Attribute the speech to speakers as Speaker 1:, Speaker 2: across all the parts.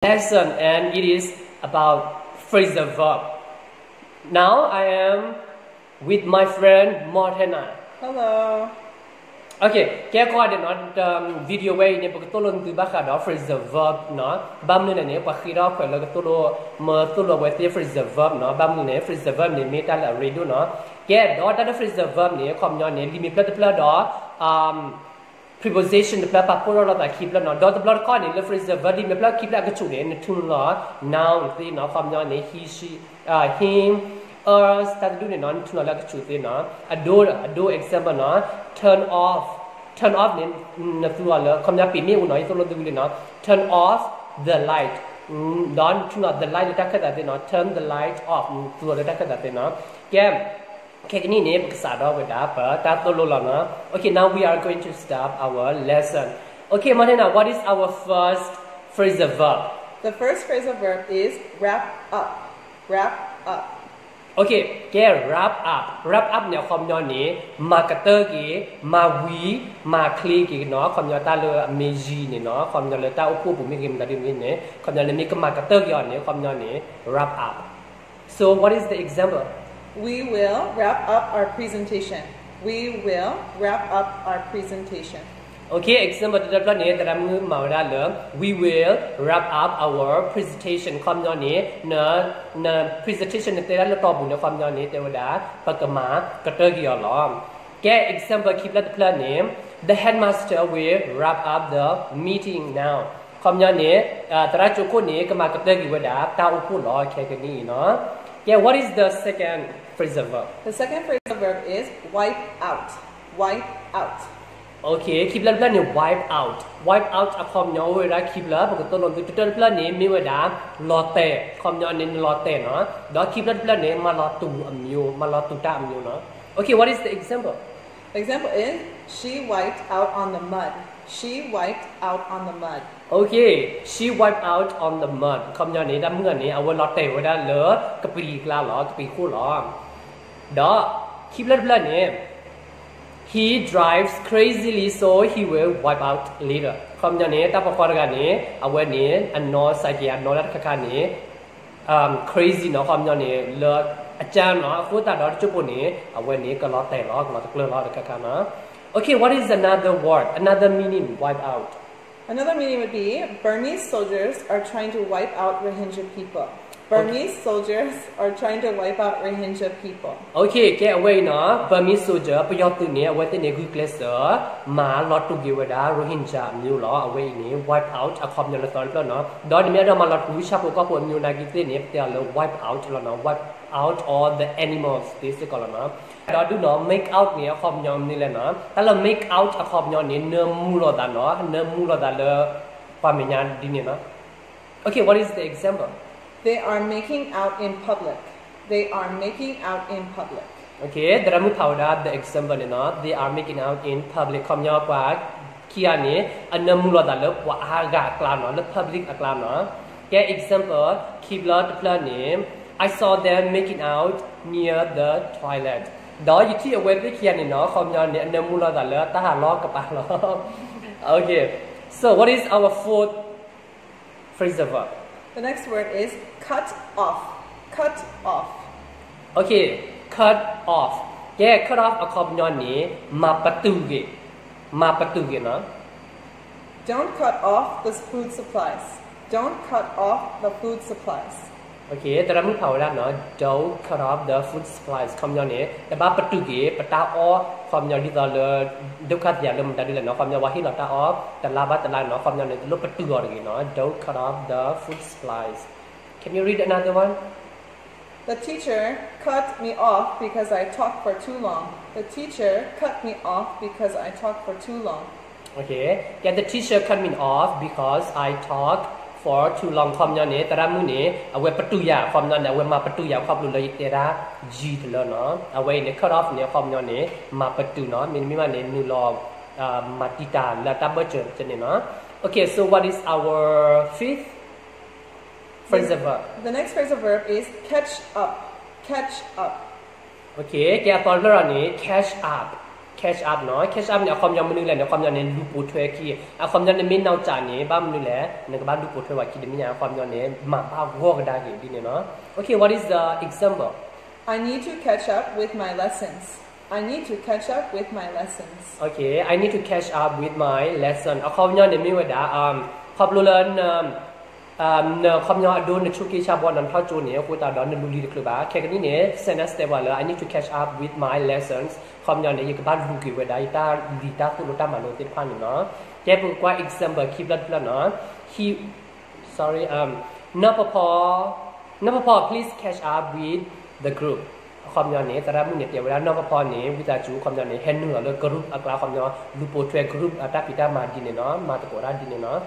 Speaker 1: lesson and it is about phrasal verb. Now I am with my friend Montana.
Speaker 2: Hello.
Speaker 1: Okay, kaya ko ada no um, video way ni pag tulong tu baka do phrasal verb no bam ni ne pa khira ko la tulo ma tulo we te phrasal verb no bam ni ne phrasal verb ni meta la redo no kaya do ta phrasal verb ni kom nyo ni limit pla pla do um preposition bla pa pora la ba ki bla no dot bla ko ni le phrase verb ni bla ki bla ga chu ne tu la noun ti no fam no ne he she uh, him us that do ne non tu la ga chu ti no adore adore example no turn off turn off ne na tu la kom ya pi ni u no i so lo du ne no turn off the light Don't turn off the light ta ka da de no turn the light off tu la ta ka da de no game Eh. Eh. Okay, now we are going to start our lesson. Okay, Montana, what is our first phrasal verb?
Speaker 2: The first phrasal verb is wrap up. Wrap up. Okay.
Speaker 1: โอเคแก wrap up wrap up เนี่ยคอมยอนี้มาร์เกเตอร์กีมาวีมาคลีกีเนาะคอมยอต้าเลยเมจีเนี่ยเนาะคอมยอเลยต้าอุปูผมมีกิมตาดิมเนี่ยคอมยอเลยมีก็มาร์เกเตอร์กีอ่อนเนี่ยคอมยอนี้ wrap up so what is the example
Speaker 2: We will wrap up our presentation. We will wrap up our presentation.
Speaker 1: โอเค example ตัวนี้เนี่ยแต่ละมือมาได้เลย we will wrap up our presentation ความยอนี้เนาะเนาะ presentation เนี่ยแต่ละตอบบุญเนี่ยความยอนี้แต่ว่าดาปากมากระเตอร์กีอ่อนล้อม Get example คลิปละเพลน name the headmaster will wrap up the meeting now ความยอนี้ตราจุกุนี้ก็มากระเตอร์กีว่าดาตาอุปุล้อแค่กันนี้เนาะ Yeah what is the second phrasal verb
Speaker 2: The second phrasal verb is wipe out. Wipe out.
Speaker 1: โอเคคลิปแล้วเพลนเนี่ย wipe out wipe out อะความยาวเวลาคลิปแล้วปกติต้นตัวต้นเพลนเนี่ยมีเวลาลอเตะความยาวเนี่ยลอเตะเนาะดอกคลิปแล้วเพลนเนี่ยมาลอตูอมิวมาลอตูตาอมิวเนาะ Okay what is the example
Speaker 2: The example is she wiped out on the mud. She wiped out on the mud.
Speaker 1: Okay she wipe out on the mud ความยาวเนี่ยดำเมื่อเนี่ยเอาไว้ลอเตะไว้ได้เหลือกระปีกลาหรอกระปีคู่หรอ ดอกคลิปแล้วเพลนเนี่ย he drives crazily so he will wipe out later ความยาวเนี่ยตาปกรกันเนี่ยเอาไว้เนี่ยอันนอใส่เกียร์นอรักกันเนี่ย um crazy เนาะความยาวเนี่ยเลิกอาจารย์เนาะคู่ตาดอกจุปุ่นเนี่ยเอาไว้เนี่ยก็ล้อแต่ล้อก็ล้อตะเกลือล้อตะกันเนาะ Okay what is another word another meaning wipe out
Speaker 2: Another meaning would be Burmese soldiers are trying to wipe out Rohingya people. Burmese soldiers are trying to wipe out Rohingya people.
Speaker 1: โอเคแกเอาไว้เนาะ Burmese soldier ประโยชน์ตัวนี้เอาไว้ตัวนี้คือเกลเซอร์มาลอดตุกิวดาโรฮิงญามิวล้อเอาไว้นี้ wipe out อะคอมยอนละตอนแล้วเนาะดอนนี้เรามาลอดกุชาพวกก็พวกมิวนากิติเนี่ยเตียเลย wipe out แล้วเนาะ wipe out all the animals ที่สิก่อนแล้วเนาะดอดูเนาะ make out เนี่ยคอมยอนนี่แหละเนาะแต่เรา make out อะคอมยอนนี่เนื้อมูลอดาเนาะเนื้อมูลอดาเลยความเป็นยานดีเนี่ยเนาะ Okay what is the example
Speaker 2: They are making out in public. They are making out in public.
Speaker 1: Okay, drama powder the example no. They are making out in public. Kom yo kwa kia ni anam mulo dalop wa aga aklam the public aklam Okay, example, keep lot plan I saw them making out near the toilet. Đó you see a web kia ni no. Kom yo ni anam mulo dalop ta ha lo kapah lo. Okay. So what is our fourth phrasal verb?
Speaker 2: The next word is cut off. Cut off.
Speaker 1: Okay, cut off. Yeah, cut off a no?
Speaker 2: Don't cut off the food supplies. Don't cut off the food supplies.
Speaker 1: Okay, teram kau lah no, cut off the food supplies kom nyo ni, tapi Portugis, peta o kom nyo di dalam dekat dia dalam dari lah no kom nyo wahin The laba, the terlalu no kom little. ni lu Portugis Don't cut off the food supplies. Can you read another one?
Speaker 2: The teacher cut me off because I talked for too long. The teacher cut me off because I talked for too long.
Speaker 1: Okay, yeah, the teacher cut me off because I talked for too long ความย้อนนี้แต่ละมือนี้เอาไว้ประตูยาความย้อนเอาไว้มาประตูยาความรู้เลยเตระจีตแล้วเนาะเอาไว้เนี่ย cut off เนี่ยความย้อนนี้มาประตูเนาะมันมีมาเนี่ยนูรออ่ามาติตาแล้วตับเบิลเจอจะเนี่ยเนาะ Okay so what is our fifth phrasal verb
Speaker 2: The next phrasal verb is catch up. Catch up.
Speaker 1: โอเคแกตอนเรื่องนี้ catch up catch up เนาะ catch up เนี่ยความยาวมันนึงแหละเนี่ยความยาวเนี่ยลูปูถ้วยขี้อะความยาวเนี่ยไม่นาวจานเนี่ยบ้ามันนึงแหละเนี่ยก็บ้าลูปูถ้วยว่าขี้เดี๋ยวมีเนี่ยความยาวเนี่ยมาบ้าวอกได้กี่ดีเนี่ยเนาะ okay what is the example
Speaker 2: I need to catch up with my lessons. I need to catch up with my lessons.
Speaker 1: okay I need to catch up with my lesson เอาความยาวเนี่ยมีไว้ด่าอ่าขอบรู้เลยอ่าอ่าเนี่ ยความยาวดูในชุกิชาบอนนั้นเท่าจูเนี่ยกูตาดอนในลูลีคือบ้าแค่กันนี่เนี่ย sentence แต่ว่าเลย I need to catch up with my lessons ความยาวเนี่ยยังกับบ้านลูกีไว้ได้ตาลีตาคุณรู้ตามาโนติดพันเนาะแกเป็นกว่า example คลิปละละเนาะ he sorry um นปพนปพ please catch up with the group ความยาวนี้แต่ละมือเนี่ยเดี๋ยวเวลานปพนี้วิจารจูความยาวนี้เห็นเหนือเลยกรุ๊ปอักลาความยาวลูโปทเวกรุ๊ปอัตาปิตามาดินเนาะมาตะโกราดินเนาะ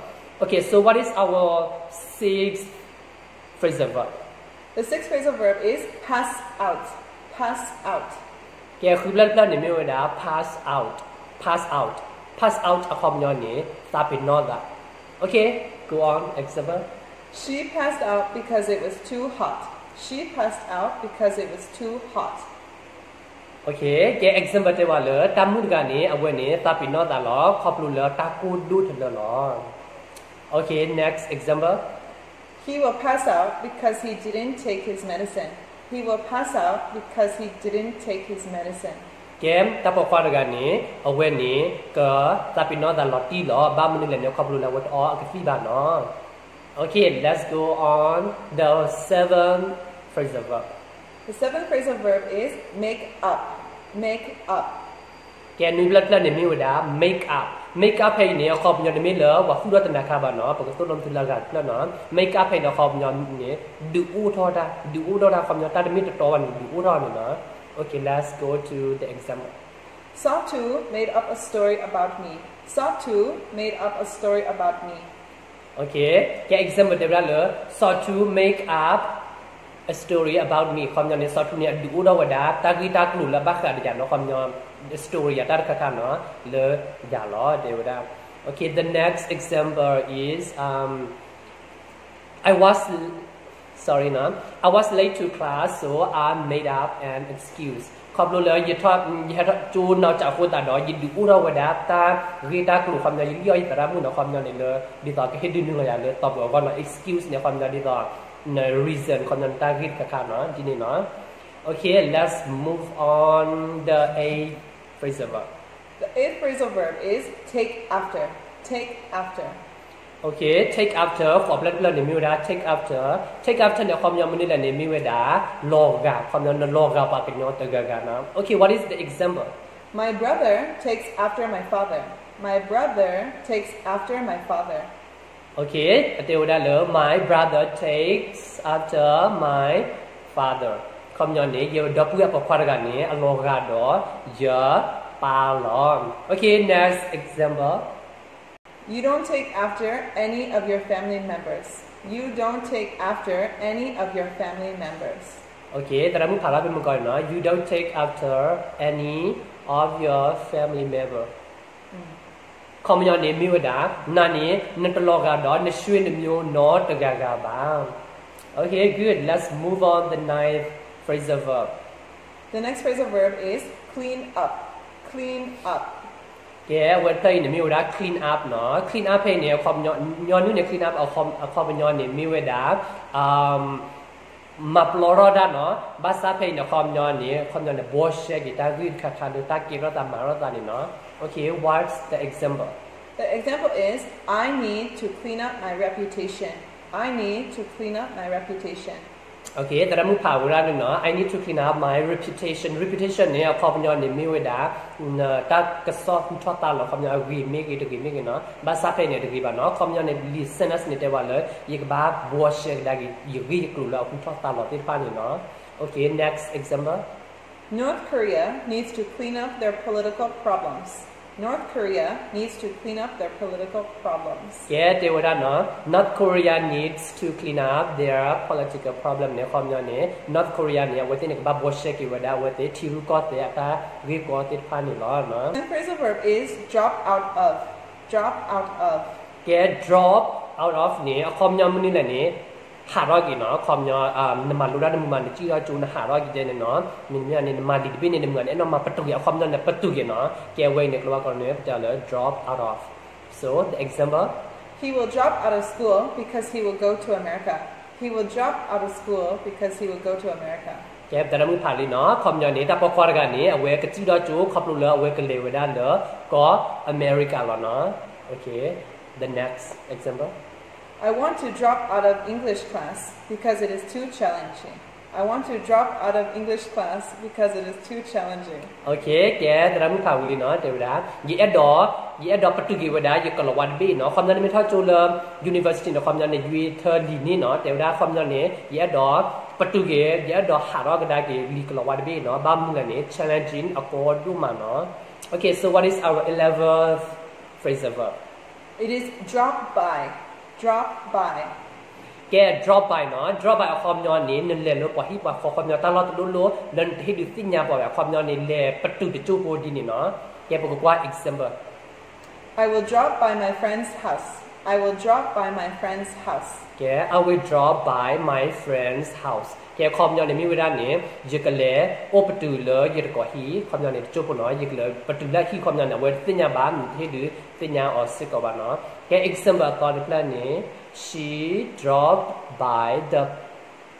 Speaker 1: okay so what is our sixth phrasal verb
Speaker 2: The sixth phrasal verb is pass out. Pass out.
Speaker 1: แกคือเล่นเล่นในไม่เวลา pass out pass out pass out อะความยาวนี้ตาเป็นนอดอะ okay go on example
Speaker 2: She passed out because it was too hot. She passed out because it was too hot.
Speaker 1: โอเคแก example แต่ว่าเลยตามมือกันนี้เอาไว้นี้ตาปินนอตาหรอขอบรู้เลยตากูดูถึงเลยหรอ Okay, next example.
Speaker 2: He will pass out because he didn't take his medicine. He will pass out because he didn't take his medicine.
Speaker 1: Kem tapo kwa daga ni awe ni ke tapi no da loti lo ba menu le ne kwa bulu na wot o ke fi ba no. Okay, let's go on the seventh phrasal verb.
Speaker 2: The seventh phrasal verb is make up. Make up.
Speaker 1: Kem nu blat blat ne mi wada make up make up hay make up hay okay let's go to the example
Speaker 2: Sawtooth made up a story about me. Sawtooth made up a story about me.
Speaker 1: Okay, แค่ example đấy là Sawtooth make up a story about me ความยอนเนี่ย so to เนี่ยดูดาวดาตากีตากลุ่นละบักกะเดี๋ยวเนาะความยอน story ตาคาคาเนาะเลยอย่าล้อเดวดา okay the next example is um I was sorry นะ I was late to class so I made up an excuse ขอบรู้เลยยึดทอดยึดจูนเราจากคนตาดอยินดูอุเราวดาตารีตากลุ่ความยาวย่อยแต่ละมือเนาะความยาวเนี่ยเลยดีต่อก็เฮ็ดดึงนึงเลยอย่างเลยตอบบอกว่าเนาะ excuse เนี่ยความยาวดีต่อ ใน reason ความยาวตารีดค่ะเนาะทีนี้เนาะ okay let's move on the eighth phrasal verb
Speaker 2: The eighth phrasal verb is take after. Take after.
Speaker 1: โอเค take after ขอบเล่นเล่นเนี่ยมีเวลา take after take after เนี่ยความยาวมันนี่แหละเนี่ยมีเวลาลอกาความยาวนั้นลอกาปากเป็นยอตะกากานะ okay what is the example
Speaker 2: My brother takes after my father. My brother takes after my father.
Speaker 1: Okay, Teodalo, my brother takes after my father. Come on, này giờ đọc gặp qua cái này, anh. Okay, next example.
Speaker 2: You don't take after any of your family members. You don't take after any of your family members.
Speaker 1: Okay, tara mo pala bimugay na. You don't take after any of your family members. คำยอนนี้มีวดานานี้นันตลอกาดอนในช่วยในมิวนอตกากาบ้างโอเค good let's move on the ninth phrasal verb
Speaker 2: The next phrasal verb is clean up. Clean up.
Speaker 1: แกเวทเพลย์เนี่ยมีเวลา clean up เนาะ clean up เพลย์เนี่ยความย้อนย้อนนู่นเนี่ย clean up เอาความเอาความเป็นย้อนเนี่ยมีเวลาอ่ามาปลอรอดาเนาะภาษาเพลย์เนี่ยความย้อนเนี่ยความย้อนเนี่ย wash กีตาร์รีดคาคาดูตากีรตามารตานี่เนาะโอเค what's the example
Speaker 2: The example is I need to clean up my reputation. I need to clean up my reputation.
Speaker 1: โอเค แต่ละมึงผ่านเวลาหนึ่งเนาะ I need to clean up my reputation reputation เนี่ยความเป็นย้อนเนี่ยมีเวลาเนาะตากระสอบทอดตาเราความย้อนวีมีกี่ตะกี้มีกี่เนาะภาษาเพลย์เนี่ยตะกี้บ้าเนาะความย้อนเนี่ย listeners เนี่ยแต่ว่าเลยยิ่งบ้า wash ดากี้ยิ่งวีกลุ่มเราคุณทอดตาเราที่ผ่านนี่เนาะโอเค next example
Speaker 2: North Korea needs to clean up their political problems. North Korea needs to clean up their political problems.
Speaker 1: แกเทวดาเนาะ North Korea needs to clean up their political problem เนี่ยความย้อนเนี่ย North Korea เนี่ยวันที่เนี่ยบ้า wash กี่วันดาวันที่ที่รู้ก็แต่ตาวีก็ติดผ่านนี่เนาะเนาะ
Speaker 2: The phrasal verb is drop out of. Drop out of.
Speaker 1: แก drop out of นี่เอาความย้อนมันนี่แหละนี่ ဟာရောကီနော်ခေါမျောအာနမလူရနမမနချီရချူနဟာရောကီတဲ့နော်မင်းမြနေနမဒီပိနေနမငါနော်မပတူရခေါမျောနပတူကနော်ကဲဝဲနေကလောကောနေပကြလဲ drop out of so the example
Speaker 2: He will drop out of school because he will go to America. He will drop out of school because he will go to America.
Speaker 1: ကဲတရမှုဖာလီနော်ခေါမျောနေတာပခေါ်ရကနေအဝဲကကြည့်တော့ကျိုးခေါပလူလအဝဲကလေဝဒါလကော America လောနော် okay the next example
Speaker 2: I want to drop out of English class because it is too challenging. I want to drop out of English class because it is too challenging.
Speaker 1: Okay, yeah. đã muốn khảo lý nó đều đã. Nghĩa đó, nghĩa Portuguese bắt đầu đã dự còn là quan bi nó không nên mới thao university nó không nên là duy thơ lý ni nó đều đã không nên là nghĩa đó bắt đầu nghĩa đó hạ đó cái nó Bam, mươi ngày challenging accord du mà nó. Okay, so what is our eleventh phrasal verb? It is drop by drop by. แก drop by เนาะ drop by ความยอนนี้นั่
Speaker 2: นเลยรู้ปะ
Speaker 1: ที่ว่าความยอนตลอดตัวรู้นั่นที่ดูสิ่งยาบอกแบบความยอนนี้เลยประตูประตูโบดีนี่เนาะแกบอกว่า example.
Speaker 2: I will drop by my friend's house. I will drop by my friend's house.
Speaker 1: แก I will drop by my friend's house. แกคอมยอนในมิเวลาเนี่ยยึกเลยโอประตูเลยยึดก่อหีคอมยอนในจุปน้อยยึกเลยประตูแรกที่คอมยอนเนี่ยเวทิญญาบ้านที่หรือติญญาออสิกว่าเนาะแก example ตอนนั้นเนี่ย she dropped by the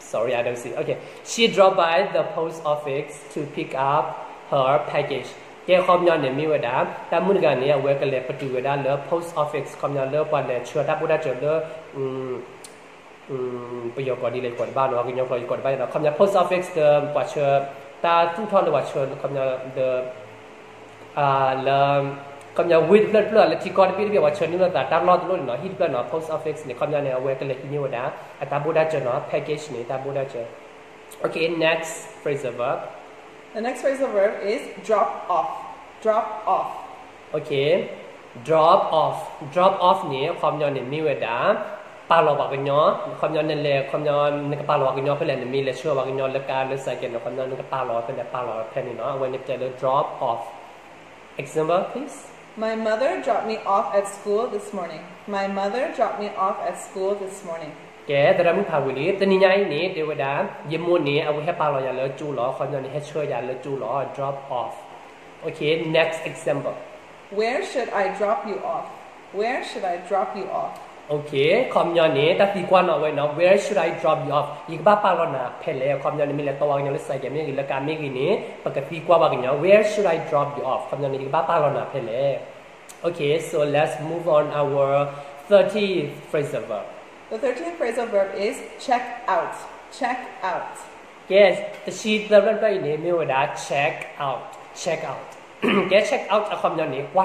Speaker 1: sorry I don't see okay she dropped by the post office to pick up her package แกคอมยอนเนี่ยมีเวลาแต่มุ่งกันเนี่ยเวกเลยประตูเวลาเลย post office คอมยอนเลยวันเลยเชื่อถ้าพูดได้เจอเลยอืม verb
Speaker 2: The next phrasal verb is drop off. Drop off.
Speaker 1: okay drop off drop off ni ความยอนนี่มีเวดาปาลอวากญอความยอนนี่แหละความยอนนี่ก็ปาลอวากญอเพิ่นแหละมีเลยชั่ววากญอละกาเลยใส่กันความยอนนี่ก็ปา าลวกกันยอนคว parlo wakinyo komnyon ne le komnyon ne ka parlo wakinyo pele ne mi le sure wakinyo le ka le second no komnyon ne ka parlo pele parlo pele no when it the drop off example please
Speaker 2: My mother dropped me off at school this morning. My mother dropped me off at school this morning.
Speaker 1: แกแต่เราไม่พาวิลีแต่นี่ไงนี่เดวิดาเยมูนี่เอาไว้ให้ปาลอยาเลจูหลอความยอนให้เชื่อยยาเลจูหลอ drop off โอเค next example
Speaker 2: Where should I drop you off Where should I drop you off
Speaker 1: โอเคความยอนนี้ตัดตีกว่าน้อยเนาะ where should I drop you off อีกบ้าปาลอนาเพลเลยความยอนนี้มีแล้วตัวยังเลยใส่แกมีกิละการมีกินี้ปกติกว่าบางอย่าง where should I drop you off ความยอนนี้อีกบ้าปาลอนาเพลเลยโอเค so let's move on our 30th phrasal verb
Speaker 2: The 13th phrasal verb is check out. Check out.
Speaker 1: yes the sheet เริ่มต้นนี้มีว่า check out check out แก check out ความยอนนี้ก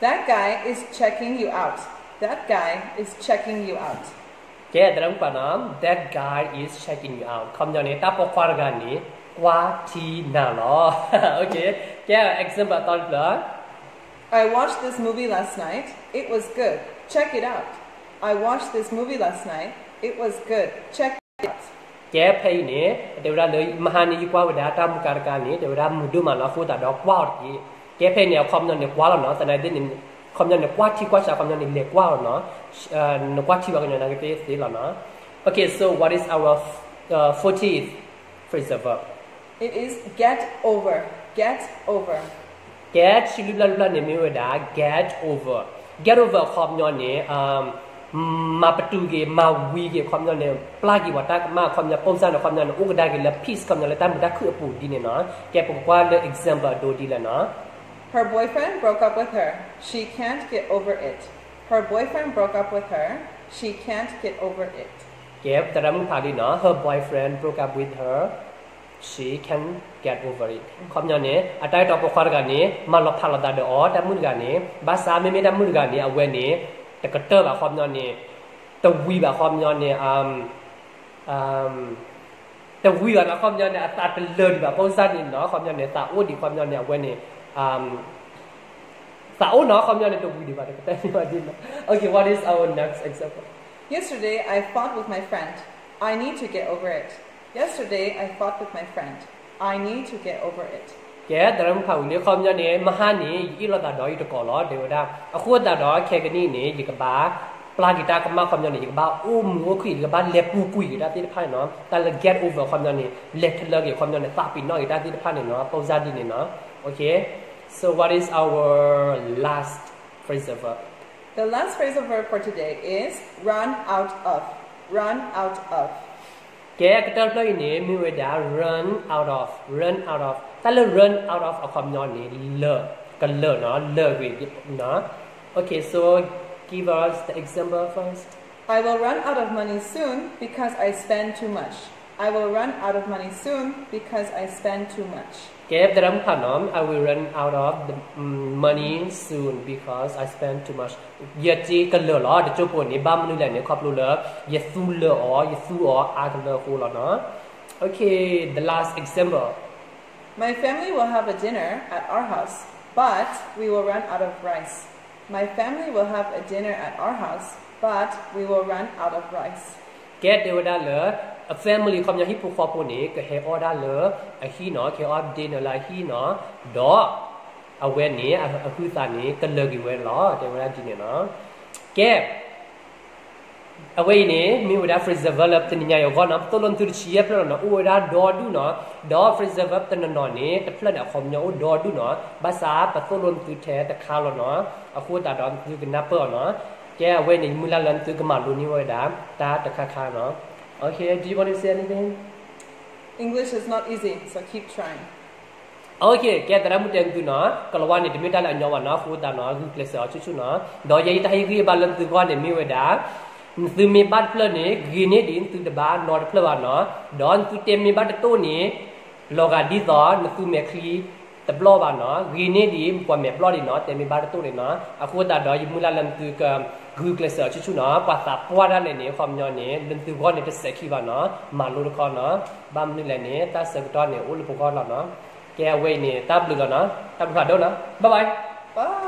Speaker 2: That guy is checking you out. That guy is checking you out.
Speaker 1: 걔들은 빠남 that guy is checking you out. Come down 감정이 따로 과르가니 과티 나로. okay. 걔 example 떨라.
Speaker 2: I watched this movie last night. It was good. Check it out. I watched this movie last night. It was good. Check it out.
Speaker 1: ကဲဖိနေတေဝရလေမဟာနိယကွာဝဒတာမူကာကနိတေဝရမုဒုမလာဖိုတာတော့ကွာရီ การการนี้เดี๋ยวเรามุดูมาแล้วฟูตาดอกว่าที่แกเพยเนี่ยคำยอนี้กว่าแล้วเนาะแต่ในเดือนนี้คำยอนี้กว่าที่กว่าจากคำยอนี้เล็กกว่าแล้วเนาะเอ่อกว่าที่ว่ากันอยู่ในกระเทศแล้วเนาะ okay so what is our uh, 40th phrasal verb
Speaker 2: It is get over. Get over.
Speaker 1: get ชิลุลาลุลาเนี่ยมีเวลา get over get over ความยอนเนี่ยอ่ามาประตูเกมาวีเกความยอนเนี่ยปลากีวัตมาความยอนปมซานความยอนอุกดาเกละ peace ความยอนละตามดักคือปูดีเนี่ยเนาะแกบอกว่าเลย example ดูดีแล้วเนาะ
Speaker 2: Her boyfriend broke up with her. She can't get over it. Her boyfriend broke up with her. She can't get over it.
Speaker 1: Yep, tara mong pag no. Her boyfriend broke up with her. She can get over it. Kom nyo ni, atay to ko kwarga ni, malok pala da do, da mun ga ni, basa me me da mun ga ni, awe ni, ta ka ter ba kom nyo ni, ta wi ba kom nyo ni, um, um, แต่วิ่งนะความยาวเนี่ยตัดเป็นเลินแบบพ้นสั้นนี่เนาะความยาวเนี่ยตาอ้วนดีความยาวเนี่ยเว้ยเนี่ย ะ okay what is our next example
Speaker 2: Yesterday, I fought with my friend. I need to get over it. Yesterday, I fought with my friend. I need to get over it.
Speaker 1: ကဲတရမ်ခါဦးလေခေါမညနေမဟာနေဤလတာတော့ဤတကောလောဒေဝဒအခုတာတော့ခေကနီနေဒီကပါ ปลากีตาก็มาความยอนนี่ก็บ้าอุ้มหัวขี้ก็บ้าเล็บปูกุยกีตาที่พายเนาะแต่ละ get over ความยอนนี่เล็บทะเลกความยอนนี่ตาปีน้อยกีตาที่พายเนาะปอซาดีเนาะโอเค So what is our last phrasal verb?
Speaker 2: The last phrasal verb for today is run out of. Run out of.
Speaker 1: Cái cái tên play này mình vừa đã run out of, run out of. Ta run out of a common nhỏ này lơ, cần lơ nó lơ vì nó. Okay, so give us the example first.
Speaker 2: I will run out of money soon because I spend too much. I will run out of money soon because I spend too much
Speaker 1: gave them Khanom, I will run out of the mm, money soon because I spend too much. Yet the color law, the job on the bam nu lane cop ruler, yes ruler or yes or other ruler no. Okay, the last example.
Speaker 2: My family will have a dinner at our house, but we will run out of rice. My family will have a dinner at our house, but we will run out of rice.
Speaker 1: Get the word out. a family ความยาฮิปุคอปูนี้ก็เฮออได้เลยไอฮีเนาะเคออดินอะไรฮีเนาะดอเอาเวนนี้อะคือตานี้กันเลยกี่เวนหรอเดวดาจีเนี่ยเนาะ get အဝိနေမိဝဒ phrase develop တညယောကောနပတလွန်သူချီယပလနဥဝဒဒေါ်ဒူနော်ဒေါ် phrase develop တနနော်နေတဖလက်အခေါမညောဒေါ်ဒူနော်ဘာသာပတလွန်သူထဲတခါလောနော်အခုတာတော့သူကနပနော်ကျဲအဝိနေမူလာလန်သူကမလူနီဝဒတာတခါခါနော် okay do you want to say anything
Speaker 2: English is not easy, so keep trying.
Speaker 1: okay ကဲတရမှုတန်သူနော်ကလဝနေဒီမီတလာညောဝနော်ဖူတာနော်ခုကလစ်ဆောချူချူနော်ဒေါ်ယေတဟိကြီးဘလန်သူကောနေမိဝဒါသူမေဘတ်ဖလနေဂီနေဒီသူတဘာနော်ဖလဝနော်ဒွန်သူ တပလောပါနော်ဂီနေဒီပွမ်မေပလောဒီနော်တေမီဘာတူနေနော်အခုတာတော့ယမူလာလမ်တူကဂူကလဆာချူချူနော်ပတ်တာပွားရနေနေဖမ်ညောနေလမ်တူကောနေတဆက်ခိပါနော်မာလူတကောနော်ဘမ်နီလည်းနေတဆက်တော့နေဦးလူကောနော်ကဲဝေးနေတာပလူကောနော်တပ်ခါတော့နော်ဘိုင်ဘိုင်